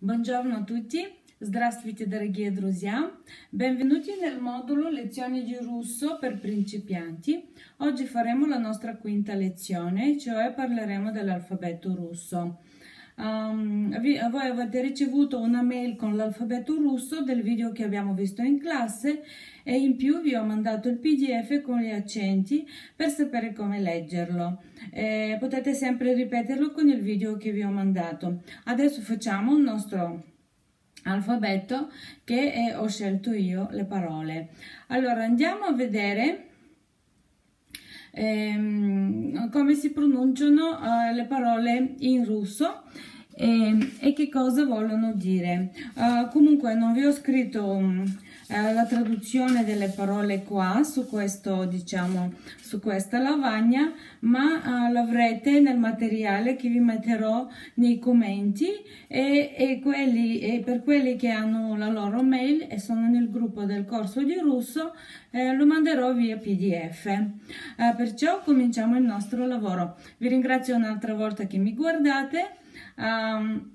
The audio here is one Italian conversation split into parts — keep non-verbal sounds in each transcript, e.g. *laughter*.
Buongiorno a tutti, здравствуйте дорогие друзья, benvenuti nel modulo lezioni di russo per principianti. Oggi faremo la nostra quinta lezione, cioè parleremo dell'alfabeto russo. Um, vi, voi avete ricevuto una mail con l'alfabeto russo del video che abbiamo visto in classe e in più vi ho mandato il pdf con gli accenti per sapere come leggerlo. Eh, potete sempre ripeterlo con il video che vi ho mandato. Adesso facciamo il nostro alfabeto che è, ho scelto io le parole. Allora andiamo a vedere ehm, come si pronunciano eh, le parole in russo e, e, che cosa vogliono dire. Uh, comunque non vi ho scritto uh, la traduzione delle parole qua su questo diciamo su questa lavagna ma uh, l'avrete nel materiale che vi metterò nei commenti. E, e, quelli, e, per quelli che hanno la loro mail e sono nel gruppo del corso di russo eh, lo manderò via pdf perciò cominciamo il nostro lavoro. Vi ringrazio un'altra volta che mi guardate um,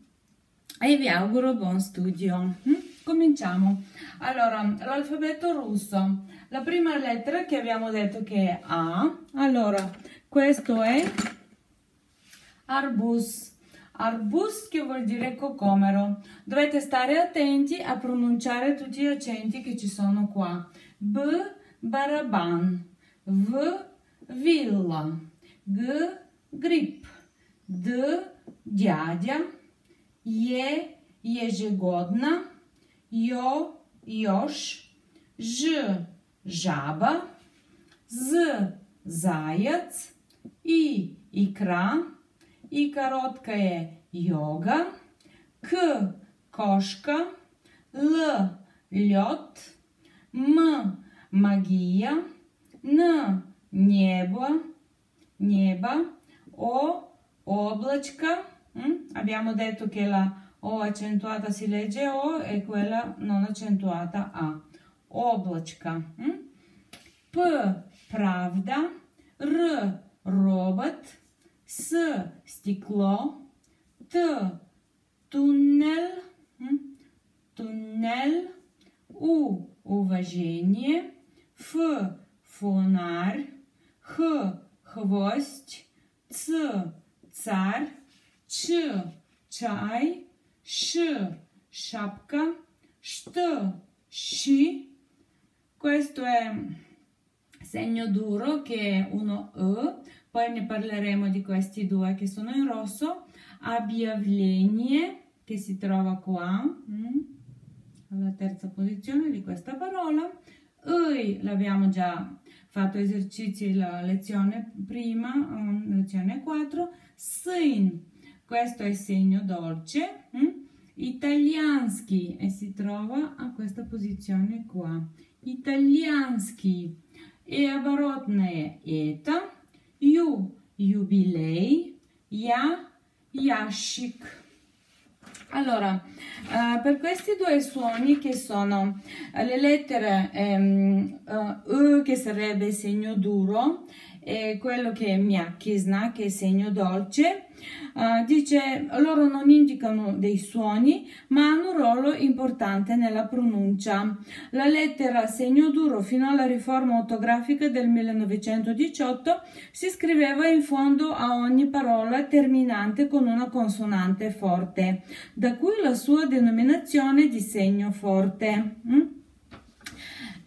e vi auguro buon studio. Mm? Cominciamo. Allora, l'alfabeto russo. La prima lettera che abbiamo detto che è A. Allora, questo è Arbus. Arbus che vuol dire cocomero. Dovete stare attenti a pronunciare tutti gli accenti che ci sono qua. B, baraban. V, villa. G, grip. D, дядя, Е – ежегодно, Ё – ёж, Ж – жаба, З – заяц, И – икра, И короткое – йога, К – кошка, Л – лед, М – магия, Н – небо, небо, О – облачко, Mm? Abbiamo detto che la O accentuata si legge O e quella non accentuata A. Облачко. Mm? P правда. Р робот. С стекло. Т туннель. Mm? Туннель. У уважение. Ф фонарь. Х хвост. Ц царь. Ч – чай, Ш – шапка, Шт – sci. Questo è segno duro che è uno E, poi ne parleremo di questi due che sono in rosso. Объявление, che si trova qua, mm, alla terza posizione di questa parola. Ui l'abbiamo già fatto esercizi la lezione prima, lezione 4. Sin questo è il segno dolce, hm? italiansky e si trova a questa posizione qua. Italiansky e оборотное это ю юбилей, я ящик. Allora, uh, per questi due suoni che sono uh, le lettere um, uh, che sarebbe segno duro e quello che è miakisna che è segno dolce, Uh, dice loro non indicano dei suoni ma hanno un ruolo importante nella pronuncia. La lettera segno duro fino alla riforma ortografica del 1918 si scriveva in fondo a ogni parola terminante con una consonante forte, da cui la sua denominazione di segno forte. Mm?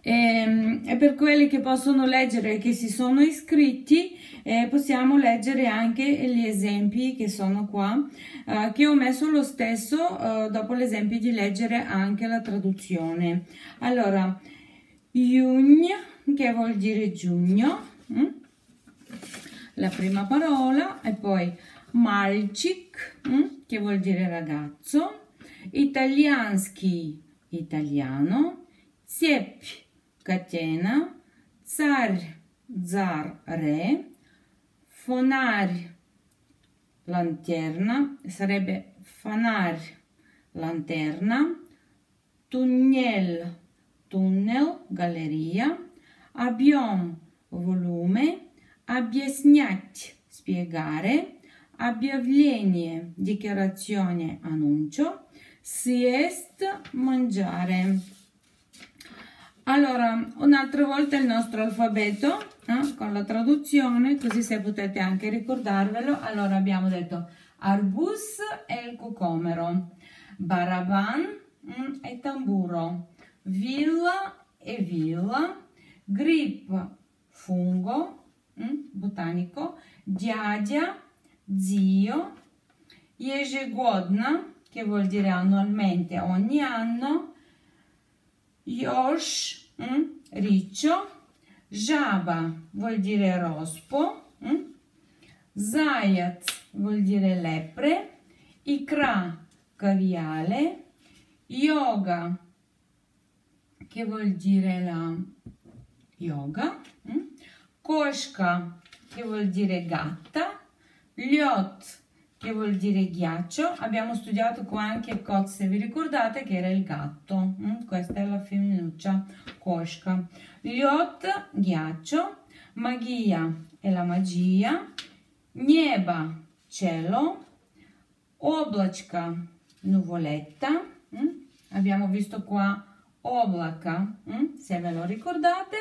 e, e per quelli che possono leggere e che si sono iscritti eh, possiamo leggere anche gli esempi che sono qua eh, che ho messo lo stesso eh, dopo l'esempio di leggere anche la traduzione allora giugno che vuol dire giugno mh? la prima parola e poi malcic mh? Mm? che vuol dire ragazzo italianski italiano Zeppi catena, Царь, zar, re, Fonari, lanterna, sarebbe fanar, lanterna, tunnel, tunnel, galleria, объем, volume, объяснять, spiegare, объявление, dichiarazione, annuncio, siesta, mangiare. Allora, un'altra volta il nostro alfabeto eh, con la traduzione, così se potete anche ricordarvelo. Allora abbiamo detto arbus e il cucomero, baraban mm, e tamburo, villa e villa, grip fungo mm, botanico, diadia zio, jesegodna che vuol dire annualmente ogni anno, Yosh, mm, riccio, Jaba vuol dire rospo, mm? Zayat vuol dire lepre, Ikra caviale, Yoga che vuol dire la yoga, mm? Koshka che vuol dire gatta, Lyot che vuol dire ghiaccio. Abbiamo studiato qua anche Kot, se vi ricordate, che era il gatto. Mm, questa è la femminuccia Koshka. Liot, ghiaccio. Magia è la magia. Nieba, cielo. Oblachka, nuvoletta. Mm, abbiamo visto qua oblaka, mm, se ve lo ricordate.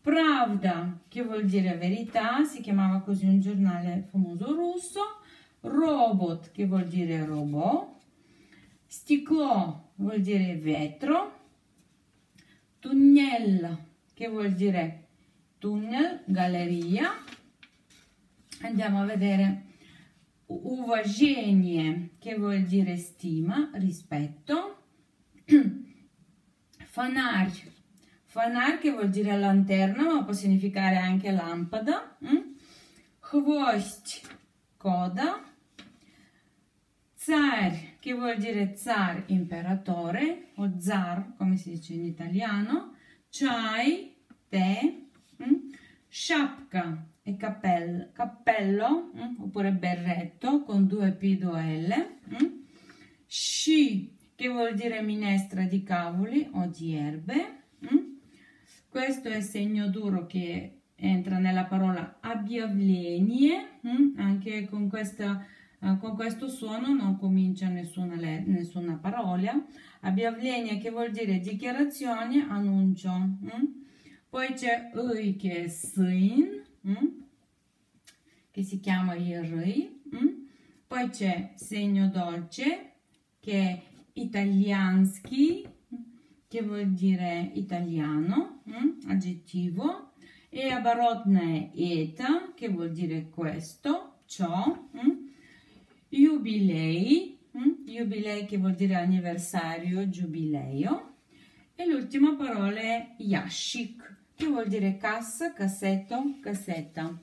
Pravda, che vuol dire verità, si chiamava così un giornale famoso russo robot che vuol dire robot, sticlo vuol dire vetro, tunnel che vuol dire tunnel, galleria. Andiamo a vedere уважение che vuol dire stima, rispetto, *clears throat* fanar, fanar che vuol dire lanterna ma può significare anche lampada, хвость, coda, Zar, che vuol dire zar, imperatore, o zar, come si dice in italiano, chai, tè, mm? shapka e cappello, cappello mm? oppure berretto con due P, due L, mm? shi, che vuol dire minestra di cavoli o di erbe, mm? questo è segno duro che entra nella parola abbiavlenie, mm? anche con questa eh, con questo suono non comincia nessuna, nessuna parola. Объявление che vuol dire dichiarazione, annuncio. Mm? Poi c'è ui che è sin, mm? che si chiama il ri. Mm? Poi c'è segno dolce che è italianski, che vuol dire italiano, mm? aggettivo. E abarotne eta, che vuol dire questo, ciò. Mm? Jubilei, mm? jubilei che vuol dire anniversario, giubileo. E l'ultima parola è yashik, che vuol dire cassa, cassetto, cassetta.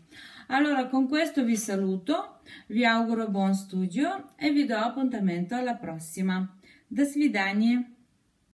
Allora, con questo vi saluto, vi auguro buon studio e vi do appuntamento alla prossima. До свидания!